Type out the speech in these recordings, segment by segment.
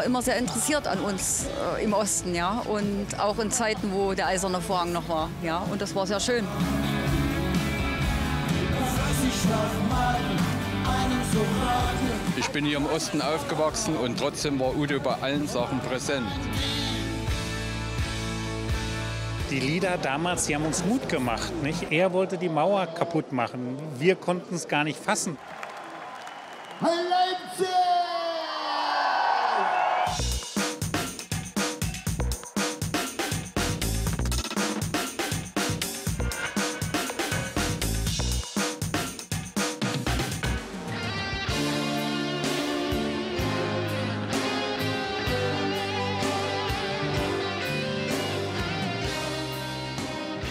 er war immer sehr interessiert an uns äh, im Osten, ja. Und auch in Zeiten, wo der eiserne Vorhang noch war, ja. Und das war sehr schön. Ich bin hier im Osten aufgewachsen und trotzdem war Udo bei allen Sachen präsent. Die Lieder damals, die haben uns Mut gemacht. Nicht? Er wollte die Mauer kaputt machen. Wir konnten es gar nicht fassen. Leipzig!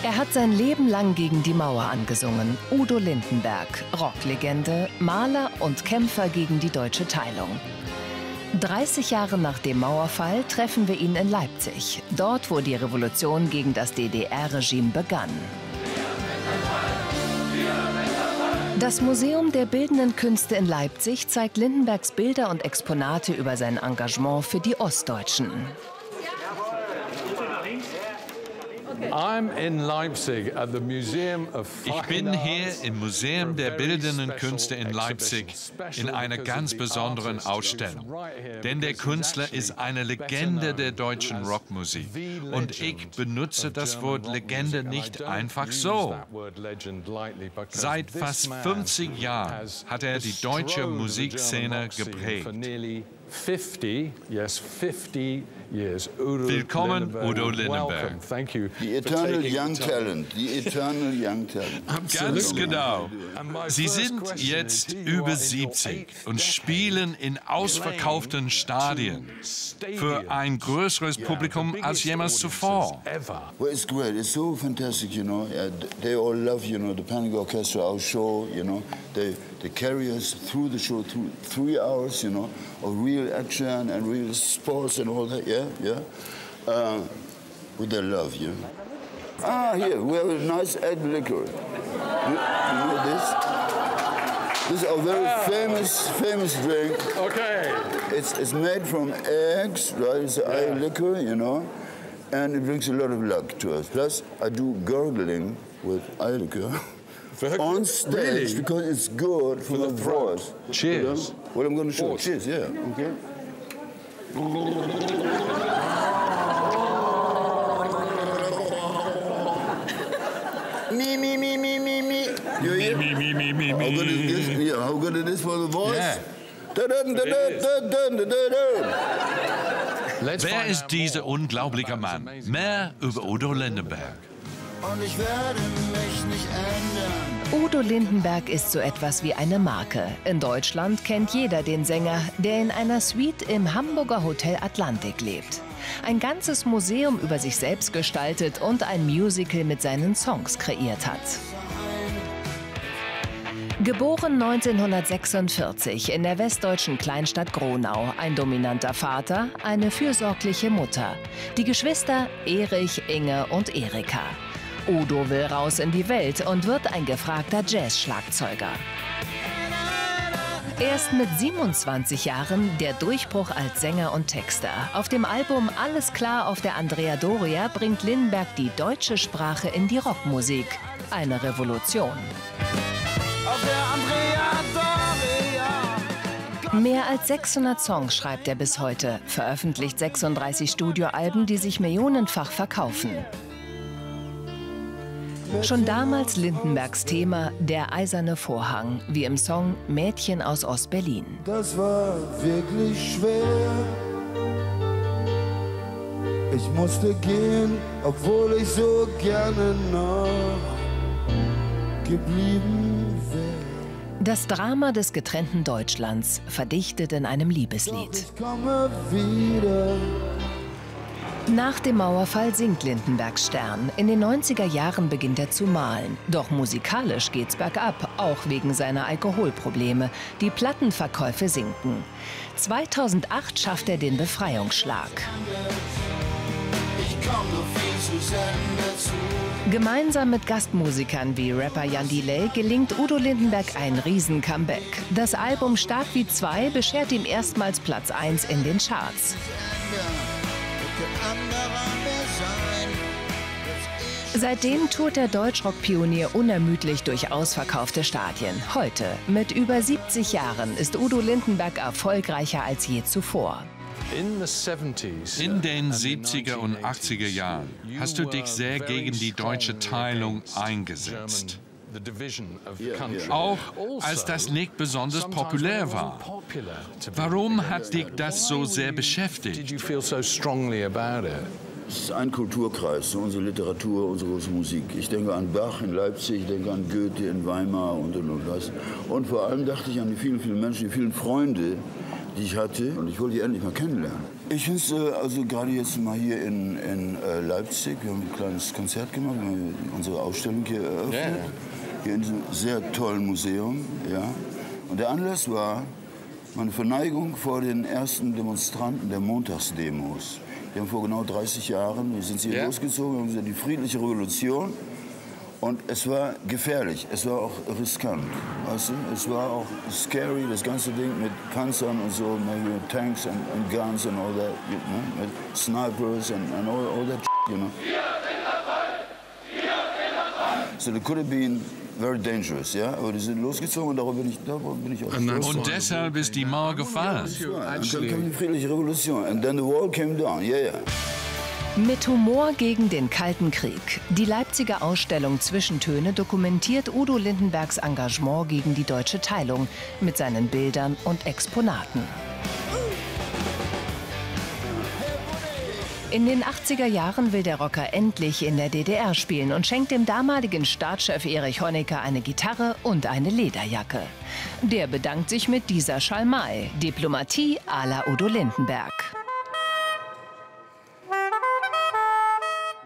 Er hat sein Leben lang gegen die Mauer angesungen. Udo Lindenberg, Rocklegende, Maler und Kämpfer gegen die deutsche Teilung. 30 Jahre nach dem Mauerfall treffen wir ihn in Leipzig, dort wo die Revolution gegen das DDR-Regime begann. Das Museum der Bildenden Künste in Leipzig zeigt Lindenbergs Bilder und Exponate über sein Engagement für die Ostdeutschen. Ich bin hier im Museum der Bildenden Künste in Leipzig in einer ganz besonderen Ausstellung. Denn der Künstler ist eine Legende der deutschen Rockmusik. Und ich benutze das Wort Legende nicht einfach so. Seit fast 50 Jahren hat er die deutsche Musikszene geprägt. 50, yes, 50 years. Udo Willkommen. Udo Lindenberg. Thank you. The eternal young talent. The eternal young talent. Ganz genau. Sie sind jetzt über 70 und spielen in ausverkauften Stadien für ein größeres Publikum als jemals zuvor. Well, it's great. It's so fantastic, you know. They all love, you know, the Panic Orchestra, our show, you know. They, they carry us through the show, through three hours, you know, of real action and real sports and all that, yeah, yeah. Uh, with their love, yeah. Ah, here, we have a nice egg liquor. You, you know this? This is a very ah. famous, famous drink. Okay. It's, it's made from eggs, right? It's yeah. egg liquor, you know, and it brings a lot of luck to us. Plus, I do gurgling with eye liquor. on stage really? because it's good for, for the, the voice. Cheers. You know? What I'm going to show. Cheers, yeah. Okay. me, me, me, me, me, me. You hear? Me, me, me, me, me, me. How good is this? Yeah, how good it is for the voice? Yeah. Wer ist dieser unglaubliche Mann? Mehr über Udo Lindenberg. Und ich werde mich nicht ändern. Udo Lindenberg ist so etwas wie eine Marke. In Deutschland kennt jeder den Sänger, der in einer Suite im Hamburger Hotel Atlantik lebt. Ein ganzes Museum über sich selbst gestaltet und ein Musical mit seinen Songs kreiert hat. Geboren 1946 in der westdeutschen Kleinstadt Gronau, ein dominanter Vater, eine fürsorgliche Mutter. Die Geschwister Erich, Inge und Erika. Udo will raus in die Welt und wird ein gefragter Jazz-Schlagzeuger. Erst mit 27 Jahren der Durchbruch als Sänger und Texter. Auf dem Album Alles klar auf der Andrea Doria bringt Lindenberg die deutsche Sprache in die Rockmusik. Eine Revolution. Auf der Andrea Doria. Mehr als 600 Songs schreibt er bis heute, veröffentlicht 36 Studioalben, die sich millionenfach verkaufen. Schon damals Lindenbergs Thema Der eiserne Vorhang, wie im Song Mädchen aus Ostberlin. Das war wirklich schwer. Ich musste gehen, obwohl ich so gerne noch geblieben wäre. Das Drama des getrennten Deutschlands, verdichtet in einem Liebeslied. Doch ich komme wieder. Nach dem Mauerfall sinkt Lindenbergs Stern. In den 90er Jahren beginnt er zu malen. Doch musikalisch geht's bergab, auch wegen seiner Alkoholprobleme. Die Plattenverkäufe sinken. 2008 schafft er den Befreiungsschlag. Gemeinsam mit Gastmusikern wie Rapper Jan Delay gelingt Udo Lindenberg ein Riesen-Comeback. Das Album Stark wie zwei beschert ihm erstmals Platz 1 in den Charts. Seitdem tourt der Deutschrock-Pionier unermüdlich durch ausverkaufte Stadien. Heute, mit über 70 Jahren, ist Udo Lindenberg erfolgreicher als je zuvor. In den 70er und 80er Jahren hast du dich sehr gegen die deutsche Teilung eingesetzt. Auch als das nicht besonders populär war. Warum hat dich das so sehr beschäftigt? Es ist ein Kulturkreis, unsere Literatur, unsere Musik. Ich denke an Bach in Leipzig, ich denke an Goethe in Weimar und und und was. Und vor allem dachte ich an die vielen, vielen Menschen, die vielen Freunde, die ich hatte. Und ich wollte die endlich mal kennenlernen. Ich finde es äh, also gerade jetzt mal hier in, in äh, Leipzig, wir haben ein kleines Konzert gemacht, wir haben unsere Ausstellung hier eröffnet. Yeah. Hier in diesem sehr tollen Museum. Ja. Und der Anlass war meine Verneigung vor den ersten Demonstranten der Montagsdemos. Die haben vor genau 30 Jahren, wir sind hier yeah. losgezogen, haben gesagt, die friedliche Revolution. Und es war gefährlich, es war auch riskant. Weißt du? Es war auch scary, das ganze Ding mit Panzern und so, mit Tanks and, and guns and all that, you know, mit Snipers and, and all, all that, you know. So it could have been very dangerous, ja. Aber die sind losgezogen und darüber bin ich, darüber bin ich auch. Und deshalb ist die Mauer gefallen. Und dann kam die friedliche Revolution. And then the wall came down, yeah, yeah. Mit Humor gegen den Kalten Krieg. Die Leipziger Ausstellung Zwischentöne dokumentiert Udo Lindenbergs Engagement gegen die deutsche Teilung mit seinen Bildern und Exponaten. In den 80er Jahren will der Rocker endlich in der DDR spielen und schenkt dem damaligen Staatschef Erich Honecker eine Gitarre und eine Lederjacke. Der bedankt sich mit dieser Schalmei. Diplomatie à la Udo Lindenberg.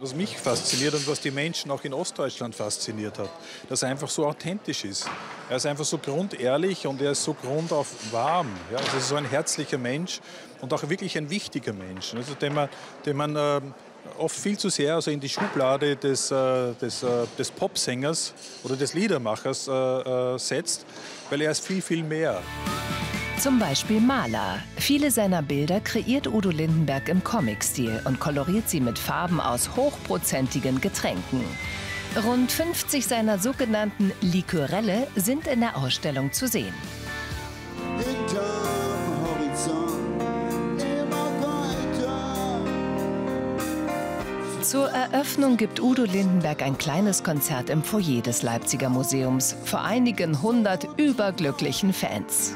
Was mich fasziniert und was die Menschen auch in Ostdeutschland fasziniert hat, dass er einfach so authentisch ist. Er ist einfach so grundehrlich und er ist so grundauf warm. Ja, also so ein herzlicher Mensch und auch wirklich ein wichtiger Mensch, also den man, den man äh, oft viel zu sehr also in die Schublade des, äh, des, äh, des Popsängers oder des Liedermachers äh, äh, setzt, weil er ist viel, viel mehr. Zum Beispiel Maler. Viele seiner Bilder kreiert Udo Lindenberg im Comic-Stil und koloriert sie mit Farben aus hochprozentigen Getränken. Rund 50 seiner sogenannten Likörelle sind in der Ausstellung zu sehen. Zur Eröffnung gibt Udo Lindenberg ein kleines Konzert im Foyer des Leipziger Museums vor einigen hundert überglücklichen Fans.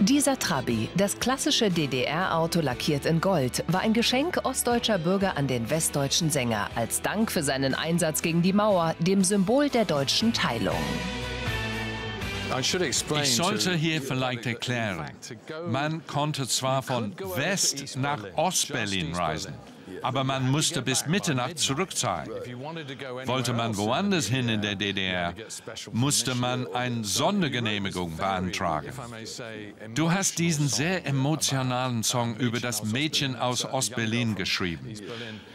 Dieser Trabi, das klassische DDR-Auto lackiert in Gold, war ein Geschenk ostdeutscher Bürger an den westdeutschen Sänger als Dank für seinen Einsatz gegen die Mauer, dem Symbol der deutschen Teilung. Ich sollte hier vielleicht erklären, man konnte zwar von West nach Ostberlin reisen, aber man musste bis Mitternacht zurückzahlen. Wollte man woanders hin in der DDR, musste man eine Sondergenehmigung beantragen. Du hast diesen sehr emotionalen Song über das Mädchen aus Ostberlin geschrieben.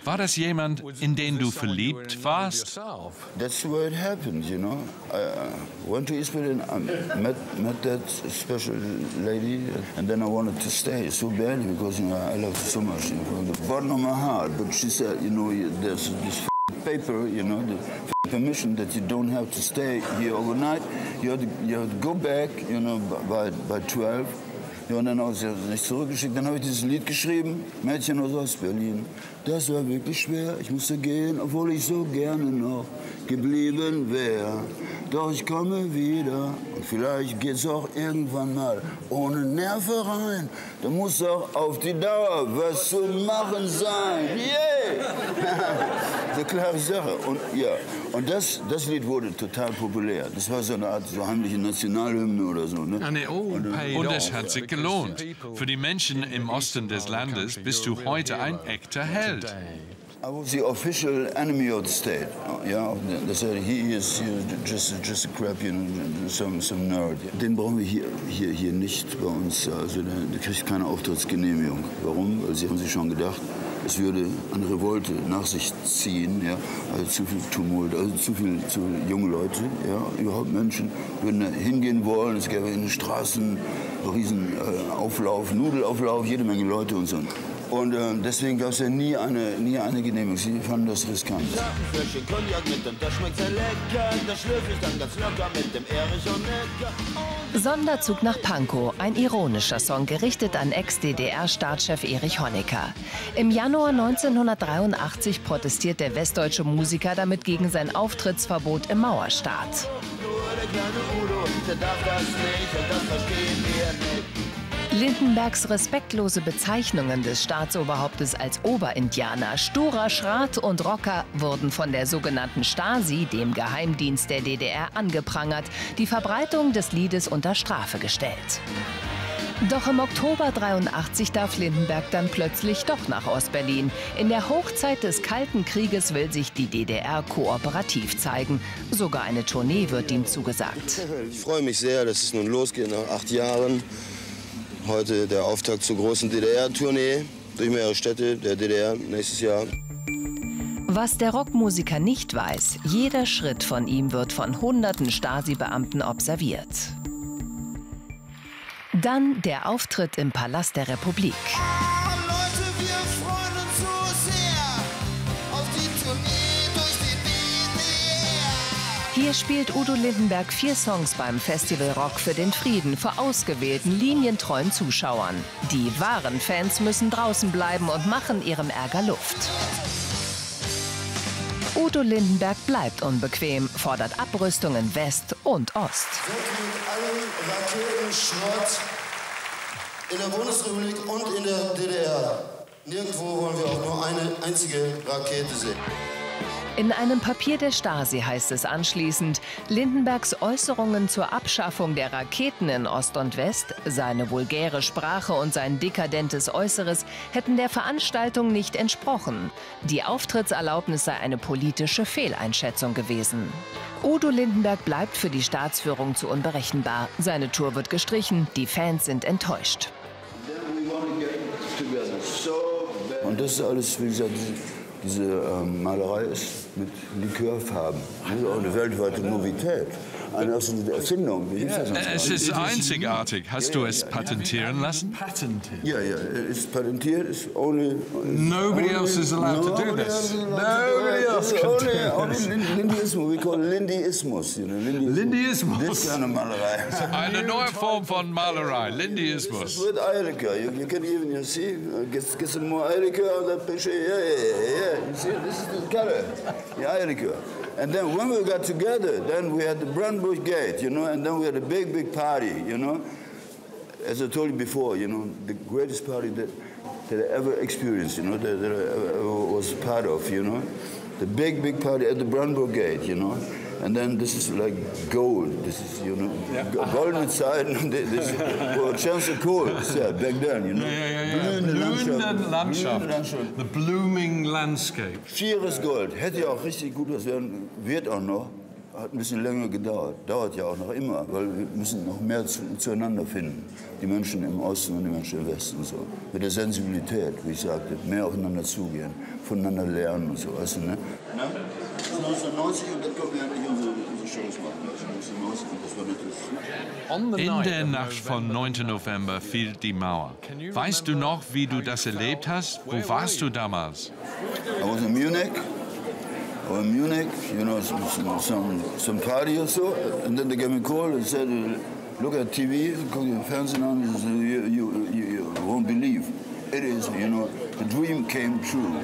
War das jemand, in den du verliebt warst? That's way it happened, you know. I uh, went to East Berlin, I met, met that special lady, and then I wanted to stay so badly because you know I loved so much you know, from the bottom of my heart. But she said, you know, there's this paper, you know, the permission that you don't have to stay here overnight. You have to, you have to go back, you know, by, by 12. Ja, und dann haben sie nicht zurückgeschickt. Dann habe ich dieses Lied geschrieben, Mädchen aus Ostberlin. Das war wirklich schwer, ich musste gehen, obwohl ich so gerne noch geblieben wäre. Doch ich komme wieder und vielleicht geht's auch irgendwann mal ohne Nerven rein. Da muss auch auf die Dauer was zu machen sein. Yeah! eine klare Sache. Und, ja. und das, das Lied wurde total populär. Das war so eine Art so heimliche Nationalhymne oder so. Ne? Und es hat sich gelohnt. Für die Menschen im Osten des Landes bist du heute ein echter Held. I was the official enemy of the state. Ja, they said he is just, just a crap, you know, some, some nerd. Den brauchen wir hier, hier, hier nicht bei uns. Also der, der kriegt keine Auftrittsgenehmigung. Warum? Weil sie haben sich schon gedacht, es würde eine Revolte nach sich ziehen, ja, also zu viel Tumult, also zu viele zu junge Leute, ja, überhaupt Menschen würden da hingehen wollen, es gäbe in den Straßen riesen äh, Auflauf, Nudelauflauf, jede Menge Leute und so. Und äh, deswegen gab es ja nie eine, nie eine Genehmigung. Sie fanden das riskant. Sonderzug nach Pankow, ein ironischer Song, gerichtet an Ex-DDR-Staatschef Erich Honecker. Im Januar 1983 protestiert der westdeutsche Musiker damit gegen sein Auftrittsverbot im Mauerstaat. Lindenbergs respektlose Bezeichnungen des Staatsoberhauptes als Oberindianer, sturer Schrat und Rocker wurden von der sogenannten Stasi, dem Geheimdienst der DDR, angeprangert, die Verbreitung des Liedes unter Strafe gestellt. Doch im Oktober 83 darf Lindenberg dann plötzlich doch nach Ostberlin. In der Hochzeit des Kalten Krieges will sich die DDR kooperativ zeigen. Sogar eine Tournee wird ihm zugesagt. Ich freue mich sehr, dass es nun losgeht nach acht Jahren. Heute der Auftakt zur großen DDR-Tournee durch mehrere Städte der DDR nächstes Jahr. Was der Rockmusiker nicht weiß, jeder Schritt von ihm wird von hunderten Stasi-Beamten observiert. Dann der Auftritt im Palast der Republik. Hier spielt Udo Lindenberg vier Songs beim Festival Rock für den Frieden vor ausgewählten, linientreuen Zuschauern. Die wahren Fans müssen draußen bleiben und machen ihrem Ärger Luft. Udo Lindenberg bleibt unbequem, fordert Abrüstung in West und Ost. Raketenschrott in der Bundesrepublik und in der DDR. Nirgendwo wollen wir auch nur eine einzige Rakete sehen. In einem Papier der Stasi heißt es anschließend, Lindenbergs Äußerungen zur Abschaffung der Raketen in Ost und West, seine vulgäre Sprache und sein dekadentes Äußeres hätten der Veranstaltung nicht entsprochen. Die Auftrittserlaubnis sei eine politische Fehleinschätzung gewesen. Udo Lindenberg bleibt für die Staatsführung zu unberechenbar. Seine Tour wird gestrichen, die Fans sind enttäuscht. Und das ist alles, wie gesagt, diese ähm, Malerei ist mit Likörfarben. Das ist auch eine weltweite Novität. Eine absolute Erfindung. Das noch? Es ist einzigartig. Hast du es patentieren lassen? Ja, ja, es ist patentiert, ist ohne... Nobody else is allowed to do this. Nobody else can only, do this. Lin- Lindyismus. We call Lindyismus. You know, Lindyismus. Lindyismus. Das ist eine Malerei. Eine neue Form von Malerei, Lindyismus. with liquor. You, you can even, you see, uh, get, get some more liquor on that picture. Yeah, yeah, yeah, yeah. You see, this is the color, the eye. And then when we got together, then we had the Brandenburg Gate, you know, and then we had a big, big party, you know. As I told you before, you know, the greatest party that, that I ever experienced, you know, that, that I was part of, you know. The big, big party at the Brandenburg Gate, you know. And then this is like gold. This is, you know, go- goldene Zeiten. und This well, chance of coal, yeah, back then, you know. Yeah, yeah, yeah. Blühende Blühende Landschaft. Blühende Landschaft. The blooming landscape. Schieres Gold. Hätte ja auch richtig gut was werden, wird auch noch. Hat ein bisschen länger gedauert. Dauert ja auch noch immer, weil wir müssen noch mehr zu, zueinander finden. Die Menschen im Osten und die Menschen im Westen. So. Mit der Sensibilität, wie ich sagte. Mehr aufeinander zugehen, voneinander lernen und so. Weißt du, ne? 1990 und dann können wir endlich unsere, unsere Shows machen. 1990, das war natürlich... In der Nacht von 9. November fiel die Mauer. Weißt du noch, wie du das erlebt hast? Wo warst du damals? I was in Munich. I was in Munich, you know, some, some, some, party or so. And then they gave me a call and said, look at TV, guck dir Fernsehen an, you, you, you, you won't believe. It is, you know, the dream came true.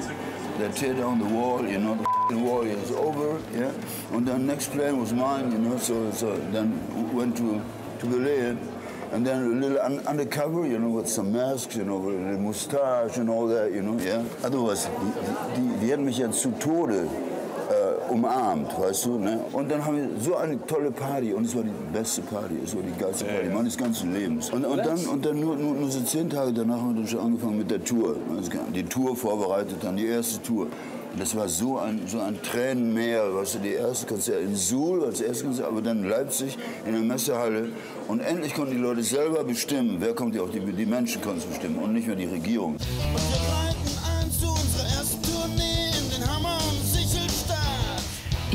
They tear down the wall, you know, the wall is over, yeah. And then next plane was mine, you know, so, so then went to, to Berlin. And then a little un undercover, you know, with some masks, you know, with a mustache and all that, you know, yeah. Otherwise, die, die, die hätten mich jetzt zu Tode äh, umarmt, weißt du, ne? Und dann haben wir so eine tolle Party und es war die beste Party, es war die geilste Party meines ganzen Lebens. Und, und dann, und dann nur, nur, nur so zehn Tage danach haben wir dann schon angefangen mit der Tour. Die Tour vorbereitet, dann die erste Tour. Das war so ein, so ein Tränenmeer, weißt du, die erste Konzert in Suhl als erstes Konzert, aber dann in Leipzig in der Messehalle. Und endlich konnten die Leute selber bestimmen, wer kommt, die, auch die, die Menschen konnten es bestimmen und nicht mehr die Regierung. Und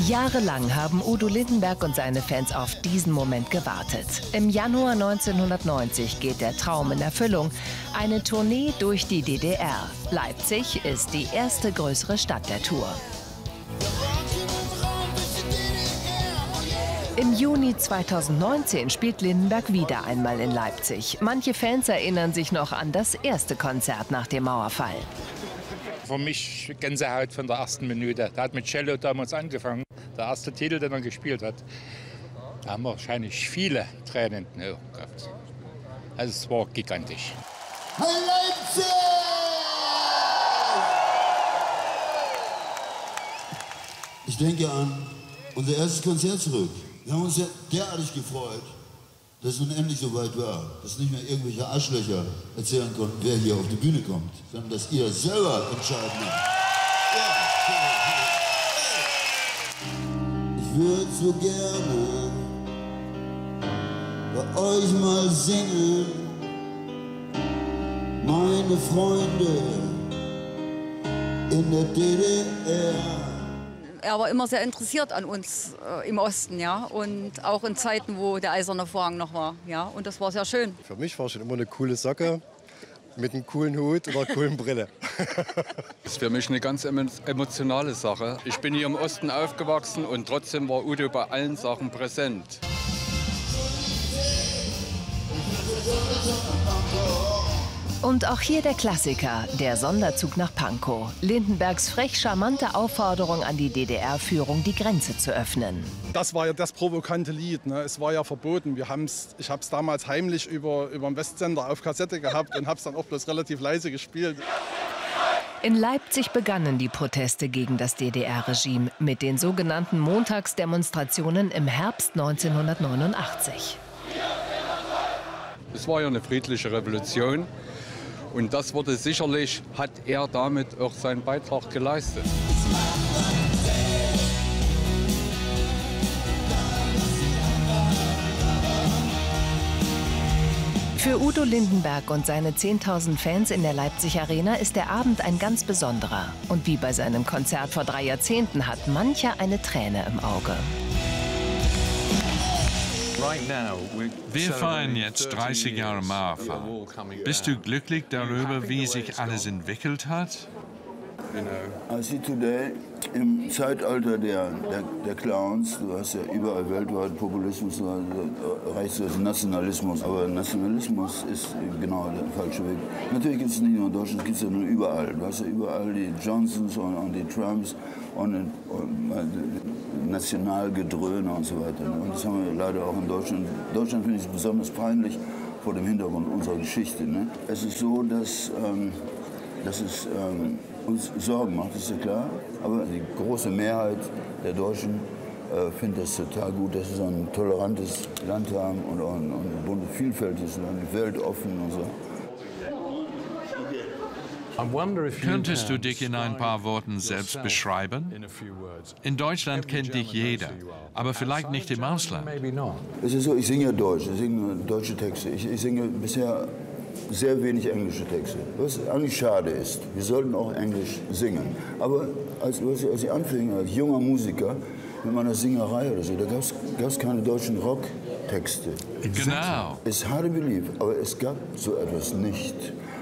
Jahrelang haben Udo Lindenberg und seine Fans auf diesen Moment gewartet. Im Januar 1990 geht der Traum in Erfüllung. Eine Tournee durch die DDR. Leipzig ist die erste größere Stadt der Tour. Im Juni 2019 spielt Lindenberg wieder einmal in Leipzig. Manche Fans erinnern sich noch an das erste Konzert nach dem Mauerfall. Für mich Gänsehaut von der ersten Minute. Da hat mit Cello damals angefangen. Der erste Titel, den er gespielt hat. Da haben wahrscheinlich viele Tränen in den Augen gehabt. Also es war gigantisch. Leipzig! Ich denke an unser erstes Konzert zurück. Wir haben uns ja derartig gefreut, dass es nun endlich so weit war, dass nicht mehr irgendwelche Arschlöcher erzählen konnten, wer hier auf die Bühne kommt, sondern dass ihr selber entscheiden habt. Ich würde so gerne bei euch mal singen, meine Freunde in der DDR. Er war immer sehr interessiert an uns äh, im Osten, ja, und auch in Zeiten, wo der eiserne Vorhang noch war, ja, und das war sehr schön. Für mich war schon immer eine coole Socke mit einem coolen Hut und einer coolen Brille. Das ist für mich eine ganz emo- emotionale Sache. Ich bin hier im Osten aufgewachsen und trotzdem war Udo bei allen Sachen präsent. Und auch hier der Klassiker, der Sonderzug nach Pankow. Lindenbergs frech charmante Aufforderung an die DDR-Führung, die Grenze zu öffnen. Das war ja das provokante Lied. Ne? Es war ja verboten. Wir haben's, ich habe es damals heimlich über, über den Westsender auf Kassette gehabt und habe es dann auch bloß relativ leise gespielt. In Leipzig begannen die Proteste gegen das DDR-Regime mit den sogenannten Montagsdemonstrationen im Herbst 1989. Es war ja eine friedliche Revolution und das wurde sicherlich, hat er damit auch seinen Beitrag geleistet. Für Udo Lindenberg und seine 10.000 Fans in der Leipzig Arena ist der Abend ein ganz besonderer. Und wie bei seinem Konzert vor drei Jahrzehnten hat mancher eine Träne im Auge. Wir feiern jetzt 30 Jahre Mauerfall. Bist du glücklich darüber, wie sich alles entwickelt hat? I see today im Zeitalter der, der, der Clowns, du hast ja überall weltweit Populismus, du als Nationalismus, aber Nationalismus ist genau der falsche Weg. Natürlich gibt es nicht nur in Deutschland, es gibt es ja nur überall. Du hast ja überall die Johnsons und, und die Trumps und, und, und Nationalgedröhne und so weiter. Und das haben wir leider auch in Deutschland. Deutschland finde ich es besonders peinlich vor dem Hintergrund unserer Geschichte. Ne? Es ist so, dass, ähm, dass es ähm, uns Sorgen macht, ist ja klar. Aber die große Mehrheit der Deutschen äh, findet das total gut, dass wir so ein tolerantes Land haben und, und, und ein vielfältiges Land, weltoffen und so. Könntest du dich in ein paar Worten selbst beschreiben? In Deutschland kennt dich jeder, aber vielleicht nicht im Ausland. Es ist so, ich singe ja Deutsch, ich singe deutsche Texte. Ich, ich singe bisher sehr wenig englische Texte, was eigentlich schade ist. Wir sollten auch Englisch singen. Aber als, als ich anfing als junger Musiker mit meiner Singerei oder so, da gab es keine deutschen Rocktexte. Genau. Es hard to believe, aber es gab so etwas nicht.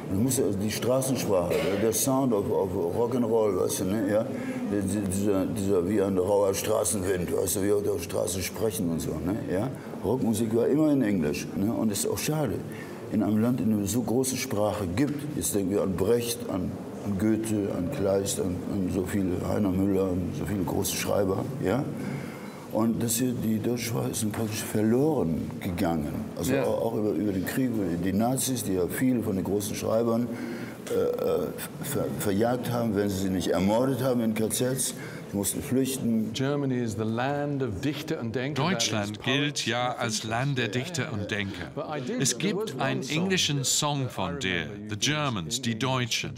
Man muss also die Straßensprache, der Sound auf, auf Rock'n'Roll, weißt du, ne? ja? dieser, dieser wie ein rauer Straßenwind, weißt du, wie auf der Straße sprechen und so. Ne? Ja? Rockmusik war immer in Englisch ne? und ist auch schade. In einem Land, in dem es so große Sprache gibt, jetzt denken wir an Brecht, an, an Goethe, an Kleist, an, an so viele Heiner Müller, an so viele große Schreiber, ja? Und das hier, die deutsche Sprache ist praktisch verloren gegangen. Also Ja. auch, über, über den Krieg, über die Nazis, die ja viele von den großen Schreibern ver, verjagt haben, wenn sie sie nicht ermordet haben in KZs. Sie mussten flüchten. Deutschland gilt ja als Land der Dichter und Denker. Es gibt einen englischen Song von dir, The Germans, die Deutschen.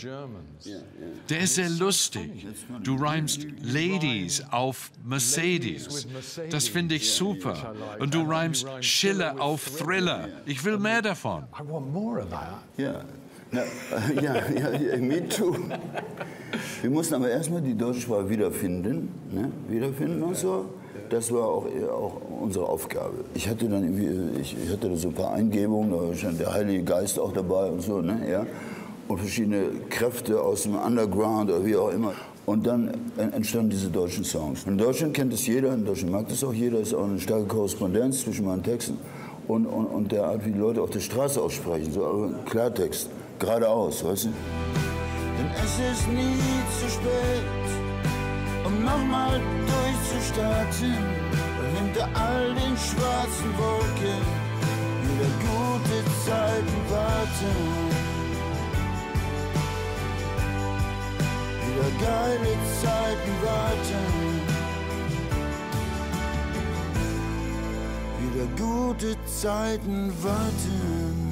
Der ist sehr lustig. Du reimst Ladies auf Mercedes. Das finde ich super. Und du reimst Schiller auf Thriller. Ich will mehr davon. Ja, Na, ja, ja, ja, me too. Wir mussten aber erstmal die deutsche Sprache wiederfinden, ne? wiederfinden und so. Das war auch, auch unsere Aufgabe. Ich hatte dann irgendwie, ich, ich hatte so ein paar Eingebungen, da schon der Heilige Geist auch dabei und so, ne? ja. Und verschiedene Kräfte aus dem Underground oder wie auch immer. Und dann entstanden diese deutschen Songs. In Deutschland kennt es jeder, in Deutschland mag das auch jeder, ist auch eine starke Korrespondenz zwischen meinen Texten und, und, und der Art, wie die Leute auf der Straße aussprechen, so Klartext, geradeaus, weißt du? Denn es ist nie zu spät, um nochmal durchzustarten. Hinter all den schwarzen Wolken wieder gute Zeiten warten. Wieder geile Zeiten warten. Wieder gute Zeiten warten.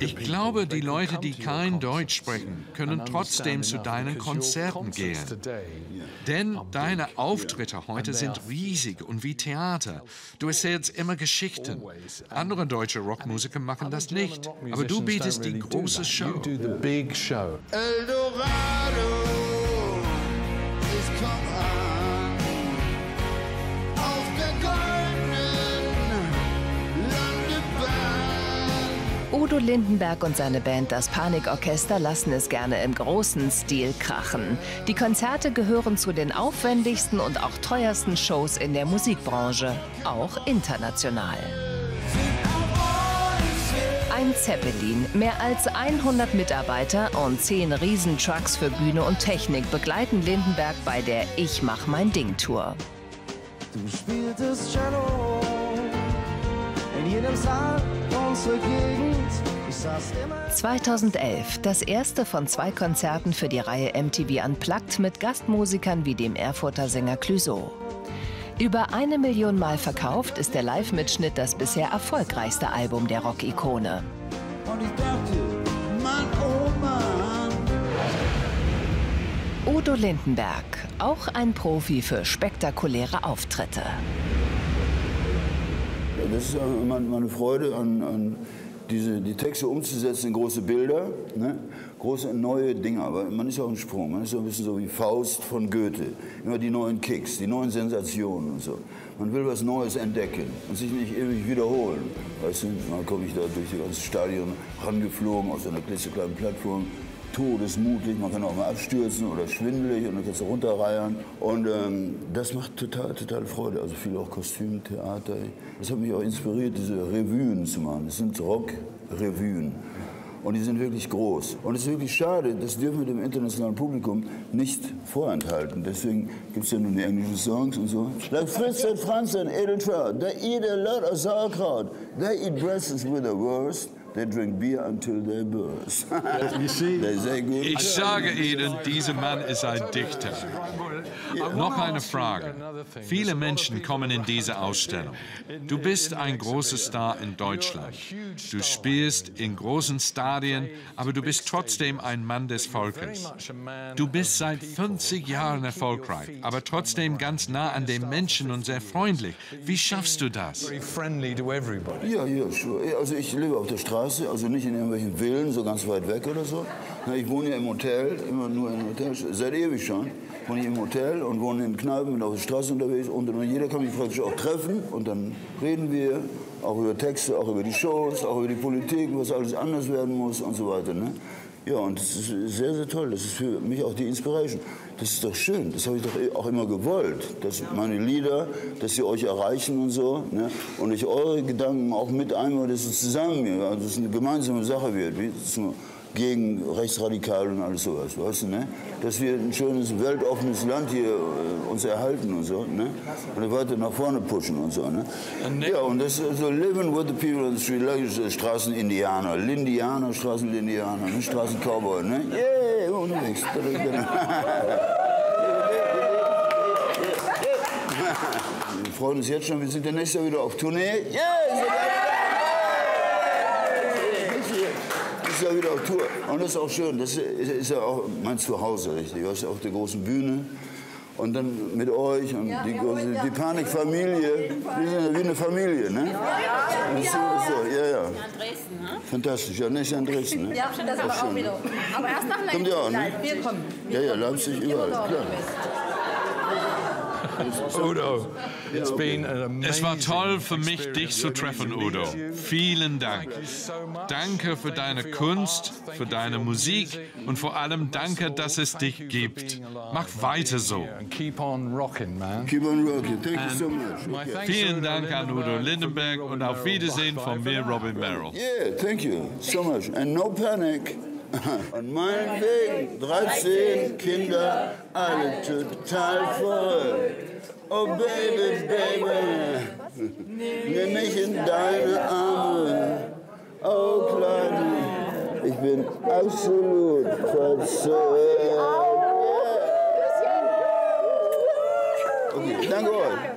Ich glaube, die Leute, die kein Deutsch sprechen, können trotzdem zu deinen Konzerten gehen. Denn deine Auftritte heute sind riesig und wie Theater. Du erzählst immer Geschichten. Andere deutsche Rockmusiker machen das nicht. Aber du bietest die große Show. Eldorado, ich komm Udo Lindenberg und seine Band Das Panikorchester lassen es gerne im großen Stil krachen. Die Konzerte gehören zu den aufwendigsten und auch teuersten Shows in der Musikbranche, auch international. Ein Zeppelin, mehr als 100 Mitarbeiter und 10 Riesentrucks für Bühne und Technik begleiten Lindenberg bei der Ich mach mein Ding Tour. Du spieltest Cello in jedem Saal unserer Gegend. Ich saß immer 2011 das erste von zwei Konzerten für die Reihe MTV Unplugged mit Gastmusikern wie dem Erfurter Sänger Clouseau. Über eine Million Mal verkauft ist der Live-Mitschnitt das bisher erfolgreichste Album der Rock-Ikone. oh. Udo Lindenberg, auch ein Profi für spektakuläre Auftritte. Das ist immer meine Freude, an, an diese, die Texte umzusetzen in große Bilder, ne? große neue Dinge. Aber man ist ja auch ein Sprung, man ist ja ein bisschen so wie Faust von Goethe. Immer die neuen Kicks, die neuen Sensationen und so. Man will was Neues entdecken und sich nicht ewig wiederholen. Weißt du, dann komme ich da durch die ganze Stadion rangeflogen auf so einer klitzekleinen Plattform todesmutig, man kann auch mal abstürzen oder schwindelig und dann kannst du runterreiern. Und ähm, das macht total, total Freude. Also viel auch Kostüm, Theater. Das hat mich auch inspiriert, diese Revuen zu machen. Das sind Rock-Revuen. Und die sind wirklich groß. Und es ist wirklich schade, das dürfen wir dem internationalen Publikum nicht vorenthalten. Deswegen gibt es ja nun die englischen Songs und so. Like Fritz and Franz and Edeltraut, they eat a lot of sauerkraut. They eat breasts with the worst. They drink beer until they burst. Ich sage Ihnen, dieser Mann ist ein Dichter. Noch eine Frage. Viele Menschen kommen in diese Ausstellung. Du bist ein großer Star in Deutschland. Du spielst in großen Stadien, aber du bist trotzdem ein Mann des Volkes. Du bist seit 50 Jahren erfolgreich, aber trotzdem ganz nah an den Menschen und sehr freundlich. Wie schaffst du das? Ja, ja, sure. Ja, Also ich lebe auf der Straße, also nicht in irgendwelchen Villen, so ganz weit weg oder so. Ich wohne ja im Hotel, immer nur im Hotel, seit ewig schon. Wohne ich im Hotel und wohne in Kneipen, bin auf der Straße unterwegs und dann jeder kann mich praktisch auch treffen und dann reden wir auch über Texte, auch über die Shows, auch über die Politik, was alles anders werden muss und so weiter. Ne? Ja, und das ist sehr, sehr toll. Das ist für mich auch die Inspiration. Das ist doch schön. Das habe ich doch auch immer gewollt. Dass meine Lieder, dass sie euch erreichen und so. Ne? Und ich eure Gedanken auch mit einmal, dass es zusammen, ja, dass es eine gemeinsame Sache wird. Wie gegen Rechtsradikal und alles sowas, weißt du, ne? Dass wir ein schönes, weltoffenes Land hier äh, uns erhalten und so, ne? Und weiter nach vorne pushen und so, ne? Ja, und das ist so living with the people on the street, like äh, Straßenindianer, Lindianer, Straßenlindianer, ne? Straßencowboy, ne? Yeah, unterwegs. Wir freuen uns jetzt schon, wir sind ja nächstes Jahr wieder auf Tournee. Yeah! Ist ja wieder auf Tour. Und das ist auch schön. Das ist, ist ja auch mein Zuhause, richtig. Du hast ja auf der großen Bühne. Und dann mit euch und die, große, die Panikfamilie. Wir sind ja wie eine Familie, ne? Das ist so, ja, ja. Ja. Fantastisch, ja, Jahr in Dresden. Ne? Ja, das War aber auch schön. wieder. Aber erst nach Kommt ihr auch, ne? Wir kommen. Ja, ja, Leipzig, überall, klar. Udo, it's been an Es war toll für mich, dich zu treffen, Udo. Vielen Dank. Danke für deine Kunst, für deine Musik und vor allem danke, dass es dich gibt. Mach weiter so. Vielen Dank an Udo Lindenberg und auf Wiedersehen von mir, Robin Merrill. Yeah, thank you so much. And no panic. An meinem Weg 13 Kinder, alle total verrückt. Oh Baby, Baby, nimm mich in deine Arme. Oh Kleine, ich bin absolut verzückt. Okay, danke euch.